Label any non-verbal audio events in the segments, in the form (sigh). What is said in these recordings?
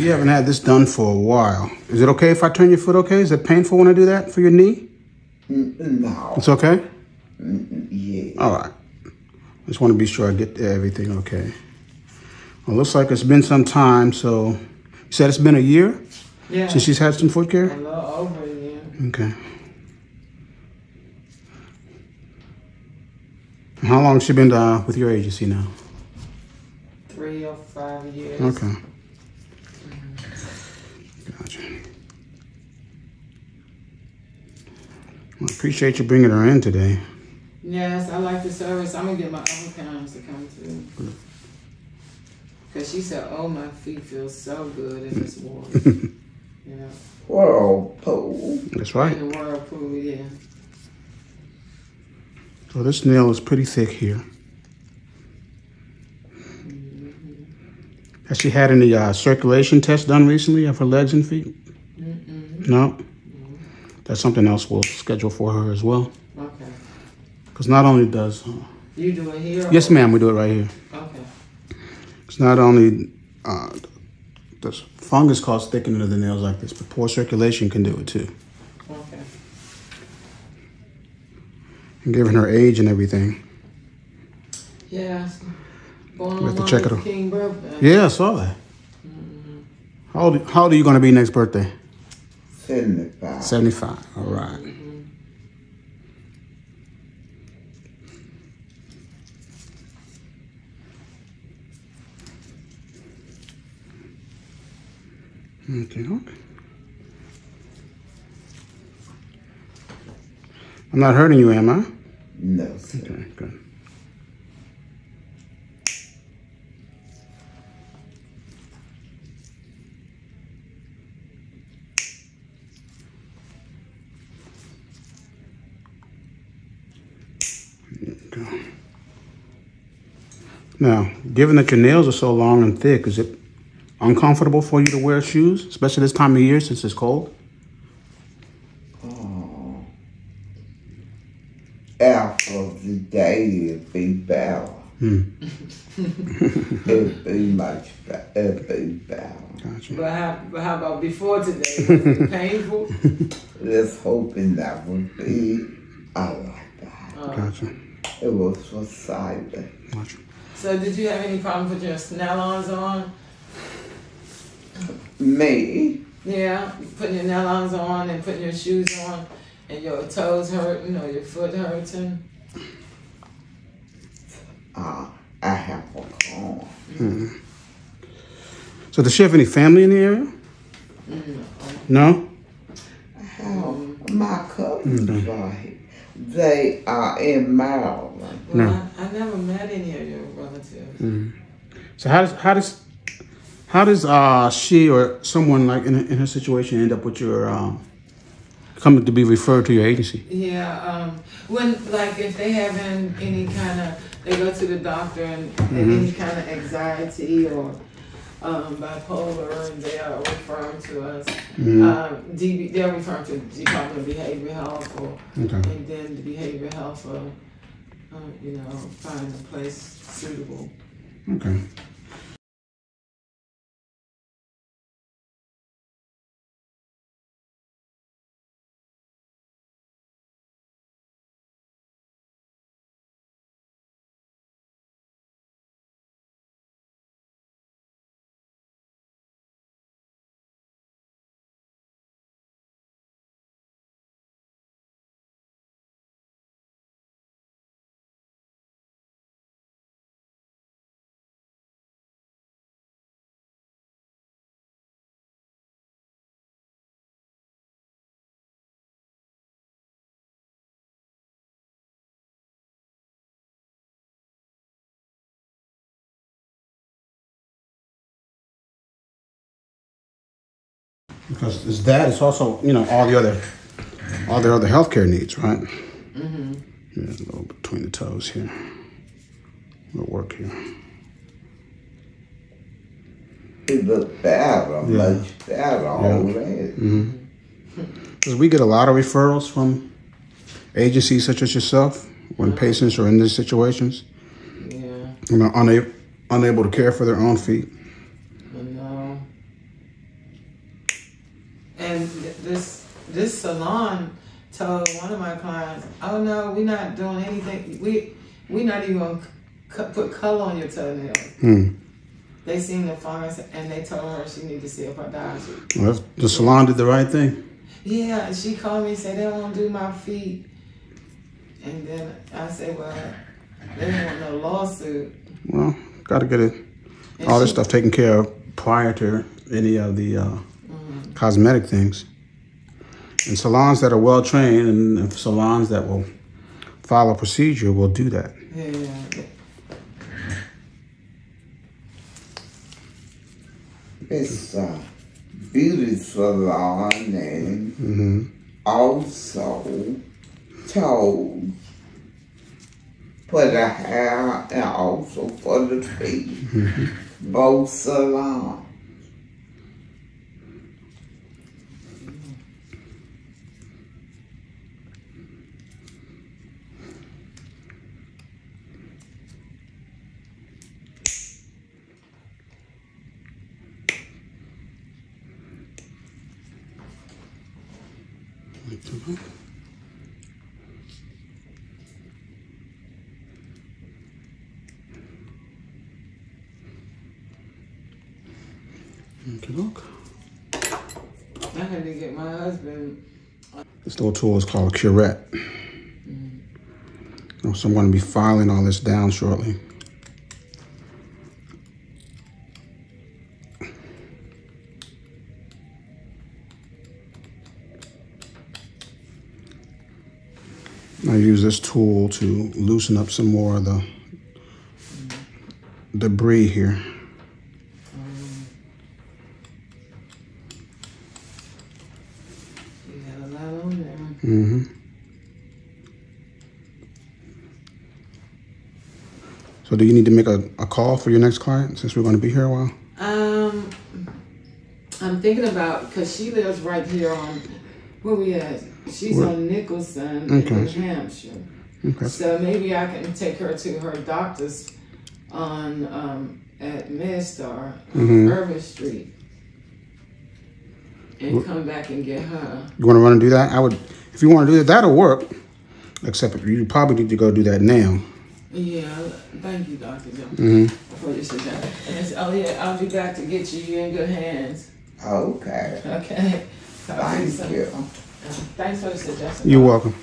So you haven't had this done for a while. Is it okay if I turn your foot okay? Is it painful when I do that for your knee? No. It's okay? Yeah. All right. I just want to be sure I get everything okay. Well, looks like it's been some time, so you said it's been a year Yeah. since she's had some foot care? a care? little over a year. Okay. How long has she been uh, with your agency now? Three or five years. Okay. Gotcha. Well, I appreciate you bringing her in today. Yes, I like the service. I'm gonna get my other parents to come too. Cause she said, "Oh, my feet feel so good in this water." (laughs) yeah, Whirlpool. That's right. in the whirlpool. Yeah. So this nail is pretty thick here. Has she had any uh, circulation tests done recently of her legs and feet? Mm-mm. No. That's something else we'll schedule for her as well. Okay. Because not only does, uh, You do it here? yes, ma'am, we do it right here. Okay. It's not only uh, does fungus cause thickening of the nails like this, but poor circulation can do it too. Okay. And given her age and everything. Yes. Going We have to check it out. Yeah, I saw that. How old, how old are you going to be next birthday? 75. 75. All right. Okay, okay. I'm not hurting you, am I? No, sir. Okay, good. There you go. Now, given that your nails are so long and thick, is it uncomfortable for you to wear shoes, especially this time of year since it's cold? Oh. After the day, it'd be better. Hmm. (laughs) it'd be much better. It'd be better. Gotcha. But how, but how about before today? (laughs) Was it painful? Let's hoping that would be I like that. Uh, Gotcha. It was for silent. Gotcha. so did you have any problems with your nail-ons on? Me? Yeah, putting your nail-ons on and putting your shoes on, and your toes hurting or your foot hurting. Uh, I have a car. Mm-hmm. So does she have any family in the area? Mm-hmm. No? I have my cousins mm-hmm. are here. They are in Maryland. Well, No. I, I never met any of your relatives. So how does how does how does uh she or someone like in, in her situation end up with your um coming to be referred to your agency? Yeah, um, when like if they having any kind of, they go to the doctor and, and any kind of anxiety or um, bipolar, and they are referring to us. Um, DB, they're referring to Department of Behavioral Health or Okay. and then the behavioral health will, uh, you know, find a place suitable. Okay. Because it's that, it's also, you know, all the other all their other healthcare needs, right? Mm-hmm. Yeah, a little between the toes here. We'll work here. It looked better, much better already. Because we get a lot of referrals from agencies such as yourself when patients are in these situations, Yeah, you know, unable, unable to care for their own feet. I know. this salon told one of my clients, "Oh no, we're not doing anything. We we're not even gonna put color on your toenails." Hmm. They seen the pharmacy and they told her she need to see a podiatrist. Well, the salon did the right thing. Yeah, she called me and said they don't want to do my feet. And then I said, well, they don't want no lawsuit. Well, got to get it And all this stuff taken care of prior to any of the uh, cosmetic things. And salons that are well trained and salons that will follow procedure will do that. Yeah. It's a beauty salon and hmm also toes for the hair and also for the feet. Both salons. Okay, look. I had to get my husband. This little tool is called a curette. Oh, So I'm going to be filing all this down shortly. I use this tool to loosen up some more of the debris here. You had a lot on there. hmm So do you need to make a, a call for your next client since we're going to be here a while? Um, I'm thinking about because she lives right here on where we at. She's Where? on Nicholson, Okay. in New Hampshire. Okay. So maybe I can take her to her doctor's on um, at MedStar on Mhm. Irving Street, and come back and get her. You want to run and do that? I would, if you want to do that, that'll work. Except you probably need to go do that now. Yeah, thank you, Doctor Jones, hmm for your suggestion. Oh yeah, I'll be back to get you. You're in good hands. Okay. Okay. Talk to Thank you. Thanks for the suggestion. You're welcome.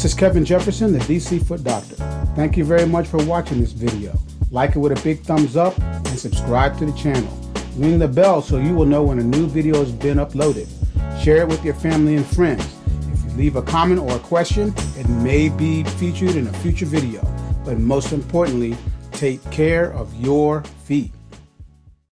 Okay. is Kevin Jefferson, the DC Foot Doctor. Thank you very much for watching this video. Like it with a big thumbs up and subscribe to the channel. Ring the bell so you will know when a new video has been uploaded. Share it with your family and friends. If you leave a comment or a question, it may be featured in a future video. But most importantly, take care of your feet.